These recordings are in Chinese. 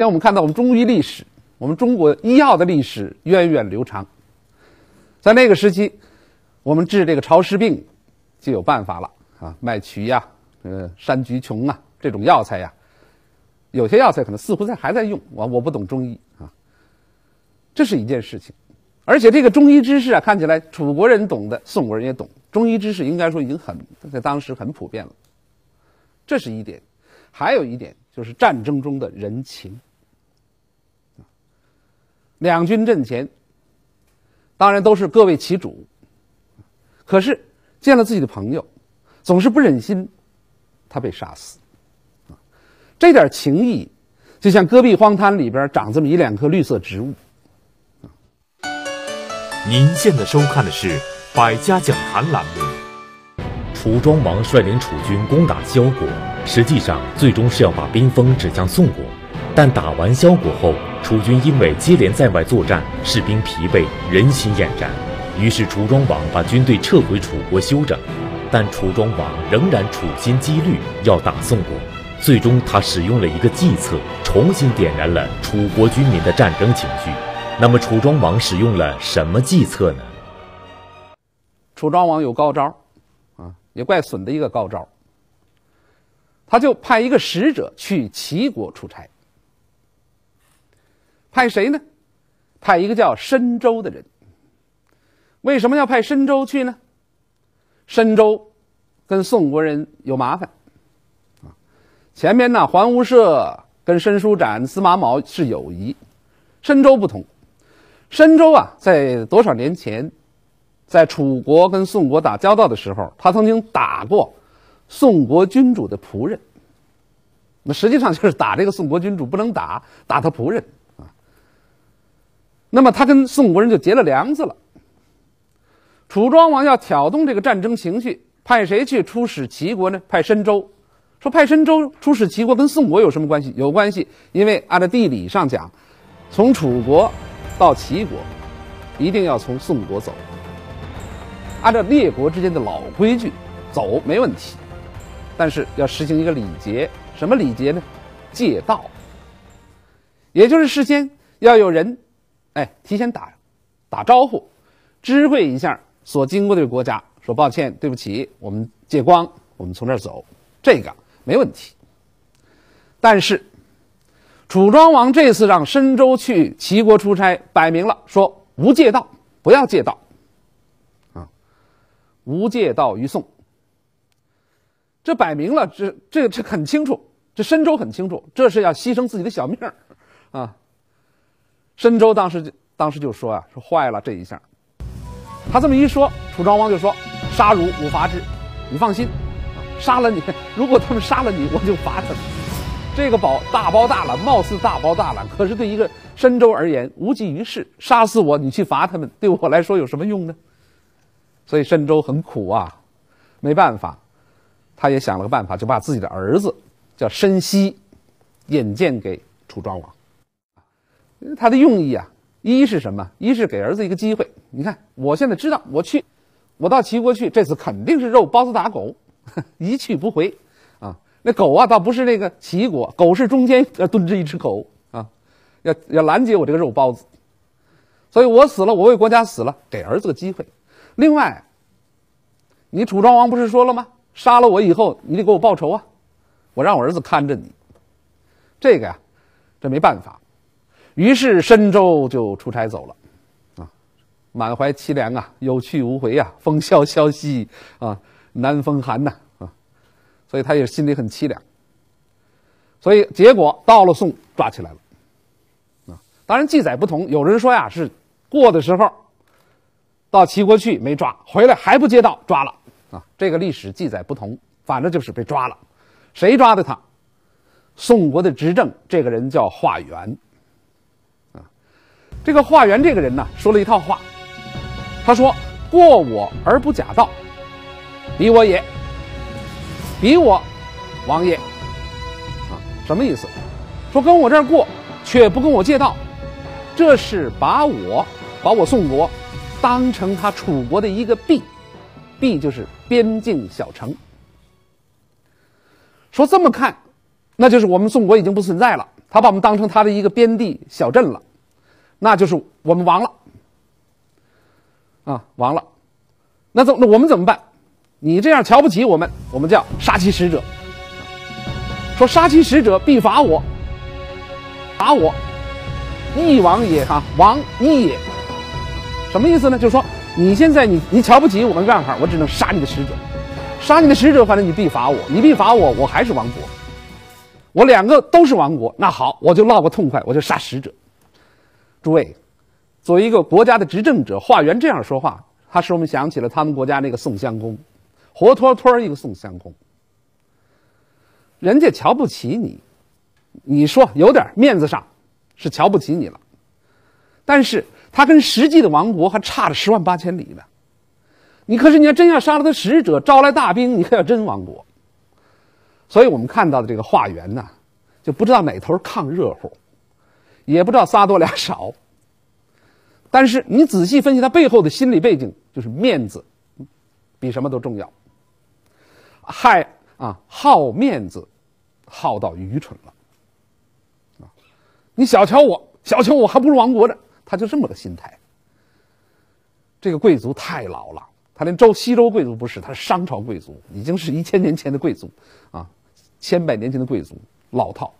让我们看到我们中医历史，我们中国医药的历史源远流长。在那个时期，我们治这个潮湿病就有办法了啊，麦曲呀，呃，山菊琼啊，这种药材呀，有些药材可能似乎在还在用。我我不懂中医啊，这是一件事情。而且这个中医知识啊，看起来楚国人懂的，宋国人也懂。中医知识应该说已经很在当时很普遍了。这是一点，还有一点就是战争中的人情。两军阵前，当然都是各为其主。可是见了自己的朋友，总是不忍心他被杀死。这点情谊，就像戈壁荒滩里边长这么一两棵绿色植物。您现在收看的是《百家讲坛》栏目。楚庄王率领楚军攻打萧国，实际上最终是要把兵锋指向宋国。但打完萧国后，楚军因为接连在外作战，士兵疲惫，人心厌战，于是楚庄王把军队撤回楚国休整。但楚庄王仍然处心积虑要打宋国，最终他使用了一个计策，重新点燃了楚国军民的战争情绪。那么楚庄王使用了什么计策呢？楚庄王有高招，啊，也怪损的一个高招。他就派一个使者去齐国出差。派谁呢？派一个叫申州的人。为什么要派申州去呢？申州跟宋国人有麻烦啊。前面呢，桓无赦跟申叔展、司马卯是友谊，申州不同。申州啊，在多少年前，在楚国跟宋国打交道的时候，他曾经打过宋国君主的仆人。那实际上就是打这个宋国君主不能打，打他仆人。那么他跟宋国人就结了梁子了。楚庄王要挑动这个战争情绪，派谁去出使齐国呢？派申州。说派申州出使齐国跟宋国有什么关系？有关系，因为按照地理上讲，从楚国到齐国，一定要从宋国走。按照列国之间的老规矩，走没问题，但是要实行一个礼节，什么礼节呢？借道，也就是事先要有人。哎，提前打打招呼，知会一下所经过的国家，说抱歉，对不起，我们借光，我们从这儿走，这个没问题。但是，楚庄王这次让申州去齐国出差，摆明了说无借道，不要借道，啊，无借道于宋。这摆明了，这这这很清楚，这申州很清楚，这是要牺牲自己的小命啊。申州当时就当时就说啊，说坏了这一下。他这么一说，楚庄王就说：“杀汝，吾伐之。你放心，杀了你，如果他们杀了你，我就罚他们。这个宝大包大揽，貌似大包大揽，可是对一个申州而言无济于事。杀死我，你去罚他们，对我来说有什么用呢？所以申州很苦啊，没办法，他也想了个办法，就把自己的儿子叫申西引荐给楚庄王。他的用意啊，一是什么？一是给儿子一个机会。你看，我现在知道，我去，我到齐国去，这次肯定是肉包子打狗，一去不回，啊，那狗啊，倒不是那个齐国，狗是中间要蹲着一只狗啊，要要拦截我这个肉包子，所以我死了，我为国家死了，给儿子个机会。另外，你楚庄王不是说了吗？杀了我以后，你得给我报仇啊，我让我儿子看着你，这个呀，这没办法。于是申州就出差走了，啊，满怀凄凉啊，有去无回呀，风萧萧兮啊，南风寒呐啊，所以他也心里很凄凉。所以结果到了宋，抓起来了，啊，当然记载不同，有人说呀是过的时候到齐国去没抓，回来还不接到抓了，啊，这个历史记载不同，反正就是被抓了。谁抓的他？宋国的执政这个人叫华元。这个华元这个人呢，说了一套话。他说：“过我而不假道，比我也；比我，王也。”啊，什么意思？说跟我这儿过，却不跟我借道，这是把我把我宋国当成他楚国的一个弊，弊就是边境小城。说这么看，那就是我们宋国已经不存在了。他把我们当成他的一个边地小镇了，那就是我们亡了。啊，亡了。那怎那我们怎么办？你这样瞧不起我们，我们叫杀其使者。说杀其使者必伐我，伐我，义王也哈，王义也。什么意思呢？就是说你现在你你瞧不起我们干哈？我只能杀你的使者，杀你的使者，反正你必伐我，你必伐我，我还是亡国。我两个都是亡国，那好，我就闹个痛快，我就杀使者。诸位，作为一个国家的执政者，华元这样说话，他使我们想起了他们国家那个宋襄公，活脱脱一个宋襄公。人家瞧不起你，你说有点面子上是瞧不起你了，但是他跟实际的亡国还差了十万八千里呢。你可是你要真要杀了他使者，招来大兵，你可要真亡国。所以我们看到的这个华元呢，就不知道哪头抗热乎，也不知道仨多俩少。但是你仔细分析他背后的心理背景，就是面子比什么都重要。害啊，好面子，好到愚蠢了。你小瞧我，小瞧我还不如亡国呢。他就这么个心态。这个贵族太老了，他连周西周贵族不是，他是商朝贵族，已经是一千年前的贵族啊。千百年前的贵族老套，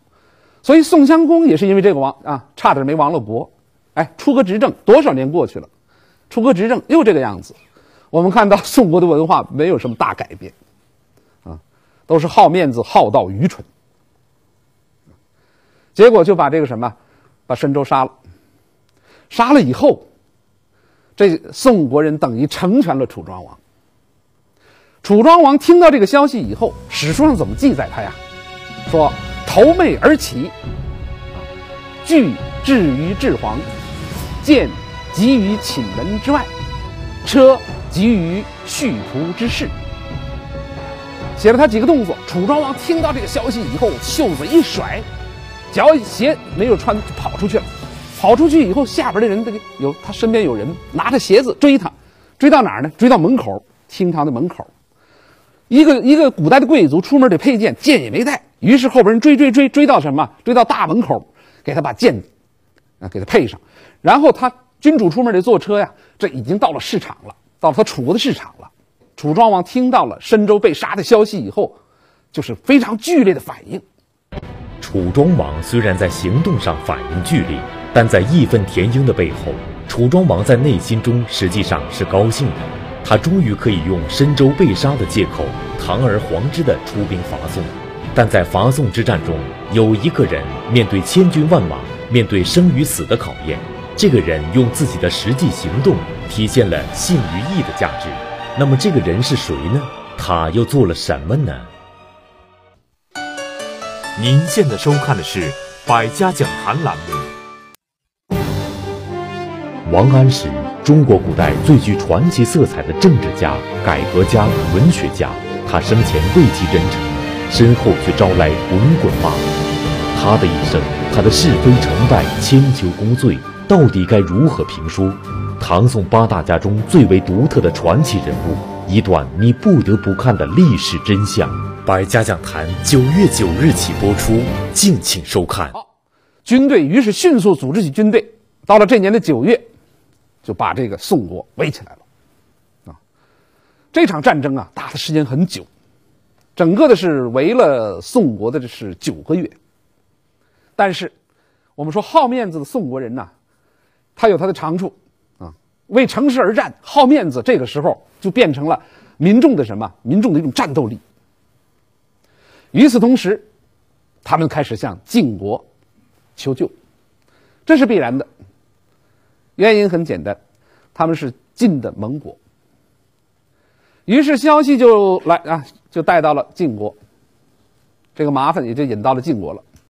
所以宋襄公也是因为这个亡啊，差点没亡了国。哎，出国执政多少年过去了，出国执政又这个样子。我们看到宋国的文化没有什么大改变，啊，都是好面子、好到愚蠢。结果就把这个什么，把申州杀了。杀了以后，这宋国人等于成全了楚庄王。楚庄王听到这个消息以后，史书上怎么记载他呀？说头媚而起，啊，惧至于至皇，剑急于寝门之外，车急于续仆之室。写了他几个动作。楚庄王听到这个消息以后，袖子一甩，脚鞋没有穿，跑出去了。跑出去以后，下边的人这个有他身边有人拿着鞋子追他，追到哪儿呢？追到门口，厅堂的门口。一个一个古代的贵族出门得佩剑，剑也没带，于是后边人追追追追到什么？追到大门口，给他把剑啊给他配上。然后他君主出门得坐车呀，这已经到了市场了，到了他楚国的市场了。楚庄王听到了申州被杀的消息以后，就是非常剧烈的反应。楚庄王虽然在行动上反应剧烈，但在义愤填膺的背后，楚庄王在内心中实际上是高兴的。他终于可以用申州被杀的借口，堂而皇之的出兵伐宋。但在伐宋之战中，有一个人面对千军万马，面对生与死的考验，这个人用自己的实际行动体现了信与义的价值。那么，这个人是谁呢？他又做了什么呢？您现在收看的是《百家讲坛》栏目。王安石。中国古代最具传奇色彩的政治家、改革家、文学家，他生前位极人臣，身后却招来滚滚骂名。他的一生，他的是非成败、千秋功罪，到底该如何评说？唐宋八大家中最为独特的传奇人物，一段你不得不看的历史真相。百家讲坛九月九日起播出，敬请收看。好，军队于是迅速组织起军队，到了这年的九月。就把这个宋国围起来了，啊，这场战争啊打的时间很久，整个的是围了宋国的这是九个月。但是，我们说好面子的宋国人呐，他有他的长处，啊，为城市而战，好面子，这个时候就变成了民众的什么？民众的一种战斗力。与此同时，他们开始向晋国求救，这是必然的。原因很简单，他们是晋的盟国，于是消息就来啊，就带到了晋国，这个麻烦也就引到了晋国了。